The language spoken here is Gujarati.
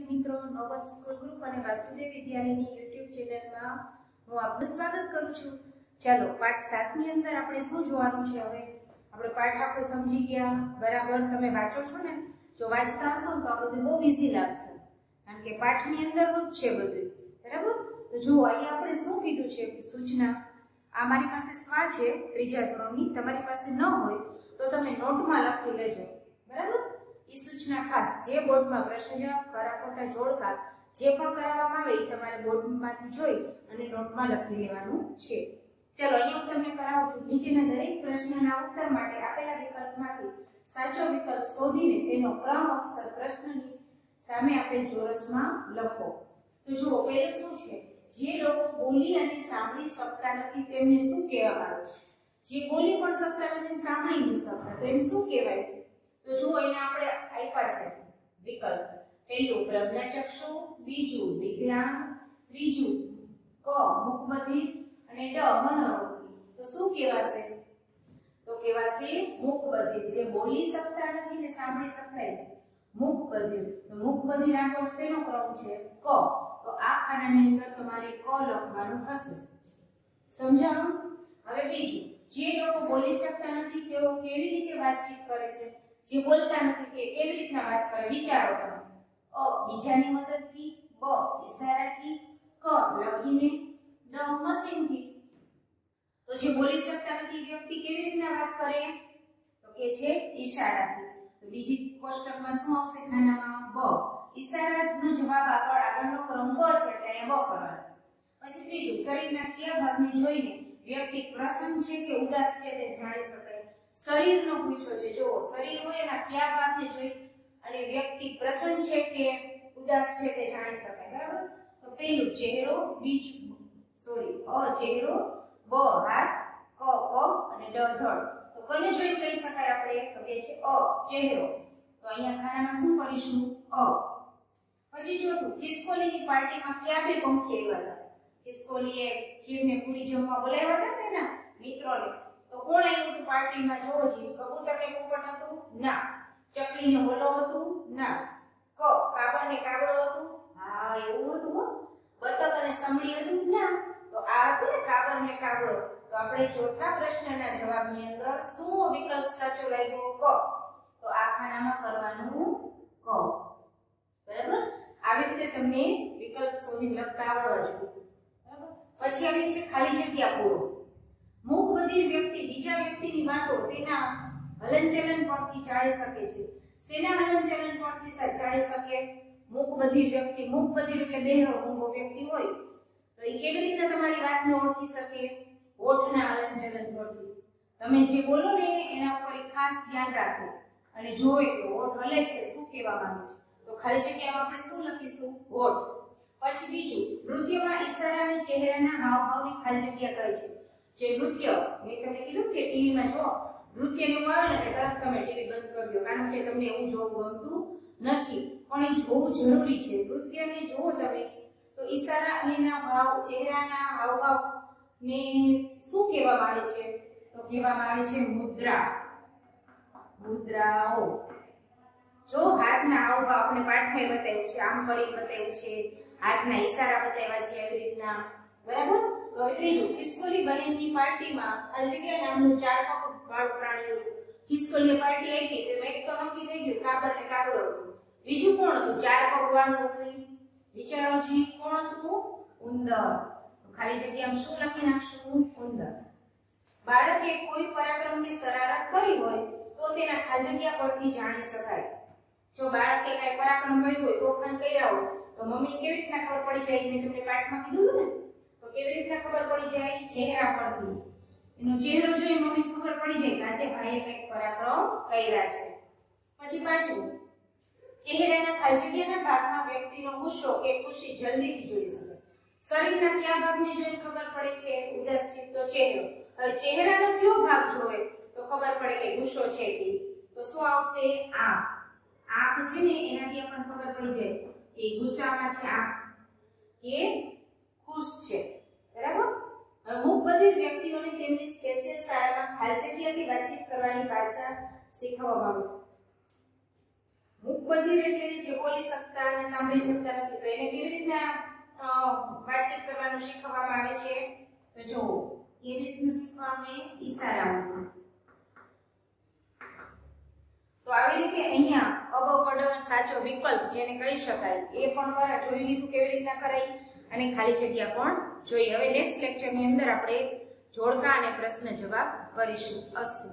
વિદ્યાર્થી મિત્રો નોબલ સ્કૂલ ગ્રુપ અને વાસુદેવ વિદ્યાલયની યુટ્યુબ ચેનલમાં હું આપનું સ્વાગત કરું છું. ચાલો, પાઠ સાતની અંદર આપણે શું જોવાનું છે હવે? આપણે પાઠ આપણે સમજી ગયા. બરાબર, તમે વાંચો છો ને? જો વાંચતા હશો તો આ બધું બહુ ઈઝી લાગશે. કારણ કે પાઠની અંદરનું જ છે બધું. બરાબર? તો જો અહીંયા આપણે શું કીધું છે? સૂચના. આ મારી પાસે સ્વા છે, ત્રીજા ધોરણની. તમારી પાસે ન હોય તો તમે નોટમાં લખી લેજો. બરાબર? એ સૂચના ખાસ જે બોર્ડમાં પ્રશ્ન જવાબ, ખરા ખોટા જોડકા જે પણ કરાવવામાં આવે એ તમારે બોર્ડમાંથી જોઈ અને નોટમાં લખી લેવાનું છે. ચાલો, અહીંયા હું તમને કરાવું છું. નીચેના દરેક પ્રશ્નના ઉત્તર માટે આપેલા વિકલ્પમાંથી સાચો વિકલ્પ શોધીને તેનો ક્રમ અક્ષર પ્રશ્નની સામે આપેલ ચોરસમાં લખો. તો જુઓ, પહેલું શું છે? જે લોકો બોલી અને સાંભળી શકતા નથી તેમને શું કહેવામાં આવે છે? જે બોલી પણ શકતા નથી સાંભળી નહીં શકતા, તો એને શું કહેવાય? તો જુઓ એને આપણે આપ્યા છે વિકલ્પ, પહેલું પ્રજ્ઞાચક્ષુ, બીજું વિકલાંગ ત્રીજું ક મુકબધિર અને ડ મનોરોગી તો શું કહેવાશે? તો કહેવાશે મુખબધિર જે બોલી શકતા નથી ને સાંભળી શકતા નથી મુખબધિર તો મુખબધિર આગળ શેનો ક્રમ છે? ક. તો આ ખાનાની અંદર તમારે ક લખવાનું થશે. સમજાણું? હવે બીજું. જે લોકો બોલી શકતા નથી તેઓ કેવી રીતે વાતચીત કરે છે? જે બોલતા નથી તે કેવી રીતના વાત કરે વિચારો તમે. અ બીજાની મદદથી, બ ઈશારાથી ક લખીને, ડ મશીનથી. તો જે બોલી શકતા નથી વ્યક્તિ કેવી રીતના વાત કરે તો કે છે ઈશારાથી તો બીજી કોષ્ટકમાં શું આવશે ખાનામાં? બ. ઈશારાનો જવાબ આગળ, આગળનો ક્રમ બ છે એટલે બ કરવાનો. પછી ત્રીજું, શરીરના કયા ભાગને જોઈને વ્યક્તિ પ્રસન્ન છે કે ઉદાસ છે તે જાણી શકાય. શરીરનો પૂછ્યો છે. જો શરીર હોય એના કયા ભાગને જોઈ અને વ્યક્તિ પ્રસન્ન છે કે ઉદાસ છે તે જાણી શકાય, બરાબર? તો પહેલું ચહેરો, બીજું સોરી અ ચહેરો, બ હાથ, ક પગ અને ડ ધડ. તો કોને જોઈ કહી શકાય આપણે? તો કે છે, અ, ચહેરો. તો અહીંયા ખાનામાં શું કરીશું? અ. પછી ચોથું, ખિસકોલીની પાર્ટીમાં કયા બે પંખી આવ્યા હતા? ખિસકોલીએ ખીરને પૂરી જમવા બોલાવ્યા હતા તેના મિત્રોને. કોણ આવ્યું હતું પાર્ટીમાં જોવો જોઈએ કબૂતર ને પોપટ હતું? ના. ચકલી ને ઓલો હતું? ના. ક. કાબર ને કાગડો હતું? હા, એવું હતું હો. બતક અને સમડી હતું? ના. તો આ હતું ને કાબર ને કાગડો. તો આપણે ચોથા પ્રશ્નના જવાબની અંદર શું વિકલ્પ સાચો લાગ્યો? ક. તો આ ખાનામાં કરવાનું ક. બરાબર? આવી રીતે તમને વિકલ્પ શોધી લખતા આવડવા જોઈએ. બરાબર? પછી આવી છે ખાલી જગ્યા પૂરો. વ્યક્તિ બીજા વ્યક્તિની વાતો તેના હલનચલન પરથી જાણી શકે છે. સેના હલનચલન પરથી જાણી શકે? મૂક બધિર વ્યક્તિ, મૂક બધિર એટલે બહેરો મૂંગો વ્યક્તિ હોય, તો એ કેવી રીતે તમારી વાતને ઓળખી શકે? હોઠના હલનચલન પરથી. તમે જે બોલો ને એના ઉપર ખાસ ધ્યાન રાખો. અને જોવે કે હોઠ હલે છે, શું કહેવા માંગે છે? તો ખાલી જગ્યામાં આપણે શું લખીશું? હોઠ પછી બીજું નૃત્યમાં ઈશારા અને ચહેરાના હાવભાવની ખાલી જગ્યા કરે છે. જે નૃત્ય, મેં તમને કીધું કે ટીવીમાં જો નૃત્ય એવું આવે ને એટલે તરત તમે ટીવી બંધ કરી દો, કારણ કે તમને એવું જોવું ગમતું નથી. પણ એ જોવું જરૂરી છે. નૃત્યને જોવો તમે, તો ઈશારા અને ભાવ, ચહેરાના હાવભાવ ને શું કહેવામાં આવે છે? તો કહેવામાં આવે છે મુદ્રા. મુદ્રાઓ. જો હાથના હાવભાવ આપણે પાઠમાં બતાવ્યું છે, આમ કરી બતાવ્યું છે, હાથના ઈશારા બતાવ્યા છે એવી રીતના. બરાબર? હવે ત્રીજું, ખિસકોલી બહેનની પાર્ટીમાં જગ્યા નામનું ચાર પગ વાળું પ્રાણી હતું. ખિસકોલીએ પાર્ટી આપી તો એક તો નક્કી થઈ ગયું, કાબર ને કાબર હતું. બીજું કોણ હતું? ચાર પગ વાળું હતું વિચારો જી કોણ હતું? ઉંદર. તો ખાલી જગ્યામાં શું લખી નાખશું? ઉંદર. બાળકે કોઈ પરાક્રમ કે શરારત કરી હોય, તો તેના જગ્યા પરથી જાણી શકાય. જો બાળકે કઈ પરાક્રમ કર્યું હોય તોફાન કર્યા હોય. તો મમ્મી કેવી રીતના ખબર પડી જાય? મેં તમને પાઠમાં કીધું ને? તો કેવી રીતના ખબર પડી જાય? ચહેરા પરથી. એનો ચહેરો જોઈ મમ્મી ખબર પડી જાય કે આજે ભાઈએ કંઈક પરાક્રમ કર્યા છે. પછી પાછું. ચહેરાના ખાલી ભાગમાં વ્યક્તિનો ગુસ્સો કે ખુશી જલ્દીથી જોઈ શકે. શરીરના કયા ભાગને જોઈને ખબર પડે કે ઉદાસ છે તો ચહેરો. હવે ચહેરાનો કયો ભાગ જોવે તો ખબર પડે કે ગુસ્સો છે કે તો શું આવશે? આંખ. આંખ છે ને, એનાથી આપણને ખબર પડી જાય કે ગુસ્સામાં છે આંખ. કે ખુશ છે. બરાબર? મુખ બધિર વ્યક્તિઓને તેમની સ્પેશિયલ શાળામાં ખાલી જગ્યાથી વાતચીત કરવાની ભાષા શીખવવામાં આવે છે. મૂક બધિર એટલે જે બોલી શકતા અને સાંભળી શકતા નથી, તો એને કેવી રીતના વાતચીત કરવાનું શીખવવામાં આવે છે? તો જો કેવી રીતનું શીખવાનું એ ઈશારાઓમાં તો આવી રીતે અહીંયા અબપડવન સાચો વિકલ્પ જેને કહી શકાય, એ પણ જોઈ લીધું કેવી રીતના કરાય. અને ખાલી જગ્યા પણ જોઈએ. હવે નેક્સ્ટ લેક્ચરની અંદર આપણે જોડકા અને પ્રશ્ન જવાબ કરીશું. અસ્તુ